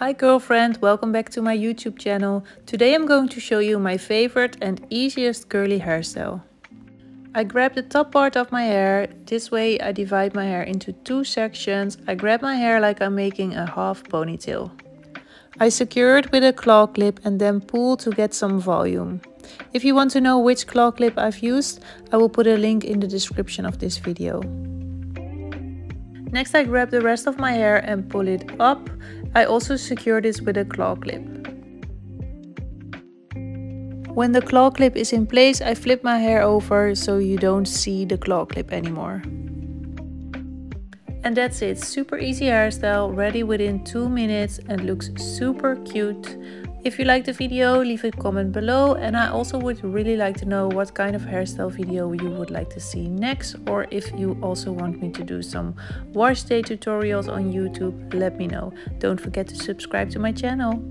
Hi girlfriend, welcome back to my YouTube channel. Today I'm going to show you my favorite and easiest curly hairstyle. I grab the top part of my hair, this way I divide my hair into two sections. I grab my hair like I'm making a half ponytail. I secure it with a claw clip and then pull to get some volume. If you want to know which claw clip I've used, I will put a link in the description of this video. Next I grab the rest of my hair and pull it up. I also secure this with a claw clip. When the claw clip is in place, I flip my hair over so you don't see the claw clip anymore. And that's it, super easy hairstyle, ready within 2 minutes and looks super cute. If you liked the video, leave a comment below and I also would really like to know what kind of hairstyle video you would like to see next or if you also want me to do some wash day tutorials on YouTube, let me know. Don't forget to subscribe to my channel.